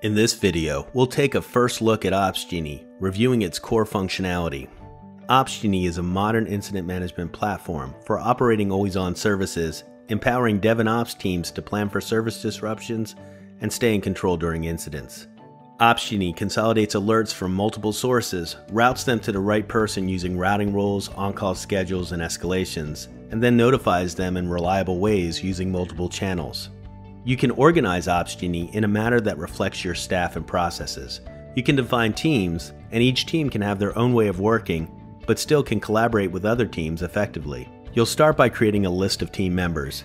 In this video, we'll take a first look at OpsGenie, reviewing its core functionality. OpsGenie is a modern incident management platform for operating always-on services, empowering DevOps teams to plan for service disruptions and stay in control during incidents. OpsGenie consolidates alerts from multiple sources, routes them to the right person using routing rules, on-call schedules, and escalations, and then notifies them in reliable ways using multiple channels. You can organize OpsGenie in a manner that reflects your staff and processes. You can define teams, and each team can have their own way of working, but still can collaborate with other teams effectively. You'll start by creating a list of team members.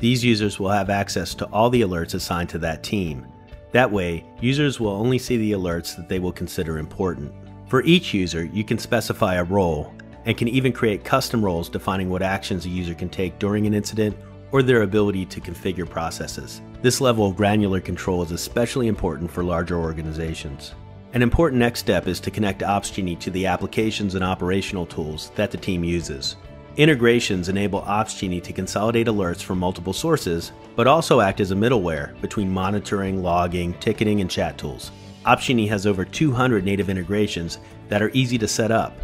These users will have access to all the alerts assigned to that team. That way, users will only see the alerts that they will consider important. For each user, you can specify a role, and can even create custom roles defining what actions a user can take during an incident or their ability to configure processes. This level of granular control is especially important for larger organizations. An important next step is to connect OpsGenie to the applications and operational tools that the team uses. Integrations enable OpsGenie to consolidate alerts from multiple sources, but also act as a middleware between monitoring, logging, ticketing, and chat tools. OpsGenie has over 200 native integrations that are easy to set up.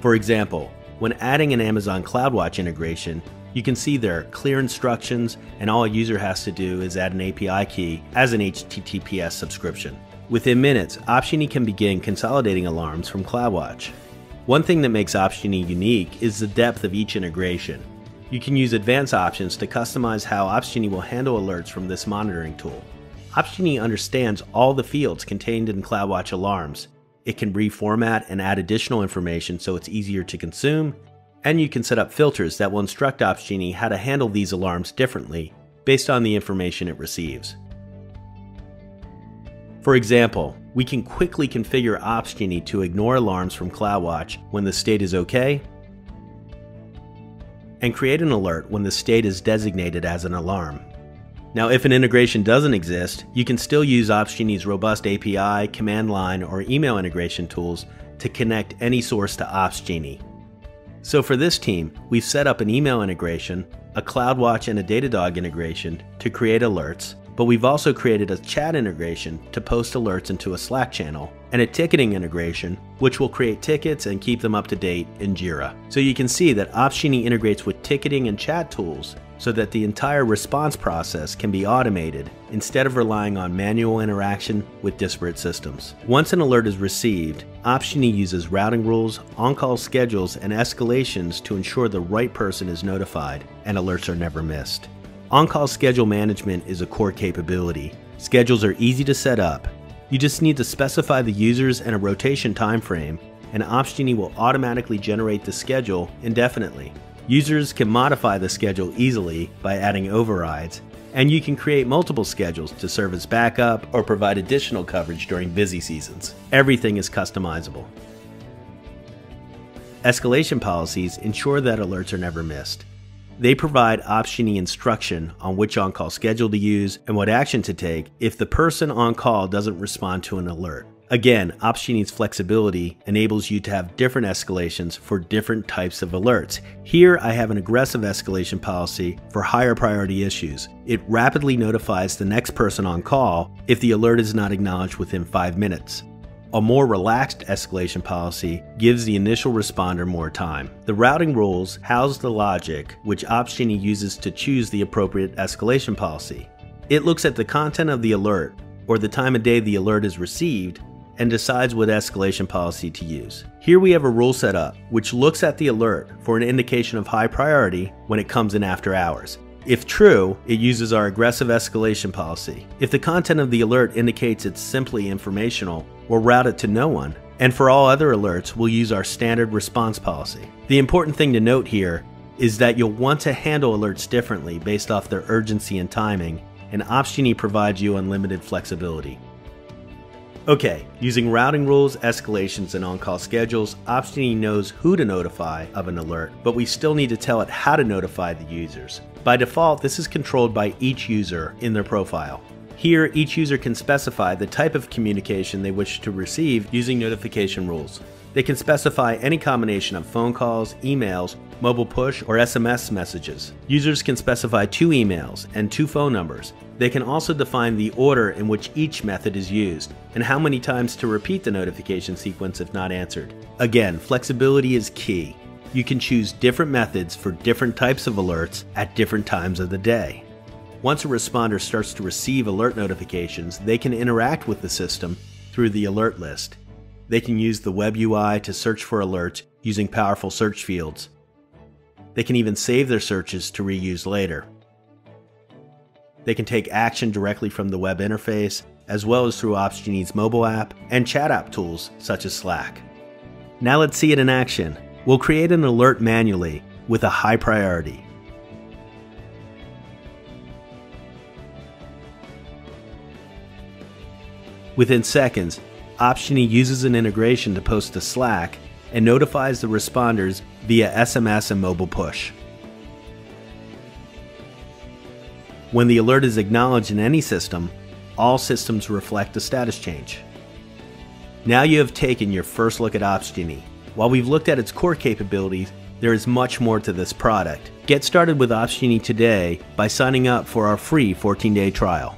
For example, when adding an Amazon CloudWatch integration, you can see there are clear instructions and all a user has to do is add an API key as an HTTPS subscription. Within minutes, OpsGenie can begin consolidating alarms from CloudWatch. One thing that makes OpsGenie unique is the depth of each integration. You can use advanced options to customize how OpsGenie will handle alerts from this monitoring tool. OpsGenie understands all the fields contained in CloudWatch alarms. It can reformat and add additional information so it's easier to consume and you can set up filters that will instruct OpsGenie how to handle these alarms differently based on the information it receives. For example, we can quickly configure OpsGenie to ignore alarms from CloudWatch when the state is OK, and create an alert when the state is designated as an alarm. Now, if an integration doesn't exist, you can still use OpsGenie's robust API, command line, or email integration tools to connect any source to OpsGenie. So for this team, we've set up an email integration, a CloudWatch and a Datadog integration to create alerts, but we've also created a chat integration to post alerts into a Slack channel, and a ticketing integration, which will create tickets and keep them up to date in Jira. So you can see that OpsGenie integrates with ticketing and chat tools so that the entire response process can be automated instead of relying on manual interaction with disparate systems. Once an alert is received, OpsGenie uses routing rules, on-call schedules, and escalations to ensure the right person is notified and alerts are never missed. On-call schedule management is a core capability. Schedules are easy to set up. You just need to specify the users and a rotation time frame, and OpsGenie will automatically generate the schedule indefinitely. Users can modify the schedule easily by adding overrides, and you can create multiple schedules to serve as backup or provide additional coverage during busy seasons. Everything is customizable. Escalation policies ensure that alerts are never missed. They provide optioning instruction on which on-call schedule to use and what action to take if the person on call doesn't respond to an alert. Again, OpsGenie's flexibility enables you to have different escalations for different types of alerts. Here, I have an aggressive escalation policy for higher priority issues. It rapidly notifies the next person on call if the alert is not acknowledged within 5 minutes. A more relaxed escalation policy gives the initial responder more time. The routing rules house the logic which OpsGenie uses to choose the appropriate escalation policy. It looks at the content of the alert, or the time of day the alert is received, and decides what escalation policy to use. Here we have a rule set up, which looks at the alert for an indication of high priority when it comes in after hours. If true, it uses our aggressive escalation policy. If the content of the alert indicates it's simply informational, we'll route it to no one. And for all other alerts, we'll use our standard response policy. The important thing to note here is that you'll want to handle alerts differently based off their urgency and timing, and OpsGenie provides you unlimited flexibility. Okay, using routing rules, escalations, and on-call schedules, OpsGenie knows who to notify of an alert, but we still need to tell it how to notify the users. By default, this is controlled by each user in their profile. Here, each user can specify the type of communication they wish to receive using notification rules. They can specify any combination of phone calls, emails, mobile push, or SMS messages. Users can specify two emails and two phone numbers. They can also define the order in which each method is used and how many times to repeat the notification sequence if not answered. Again, flexibility is key. You can choose different methods for different types of alerts at different times of the day. Once a responder starts to receive alert notifications, they can interact with the system through the alert list. They can use the web UI to search for alerts using powerful search fields. They can even save their searches to reuse later. They can take action directly from the web interface, as well as through Opsgenie's mobile app and chat app tools such as Slack. Now let's see it in action. We'll create an alert manually with a high priority. Within seconds, Opsgenie uses an integration to post to Slack and notifies the responders via SMS and mobile push. When the alert is acknowledged in any system, all systems reflect a status change. Now you have taken your first look at Opsgenie. While we've looked at its core capabilities, there is much more to this product. Get started with Opsgenie today by signing up for our free 14-day trial.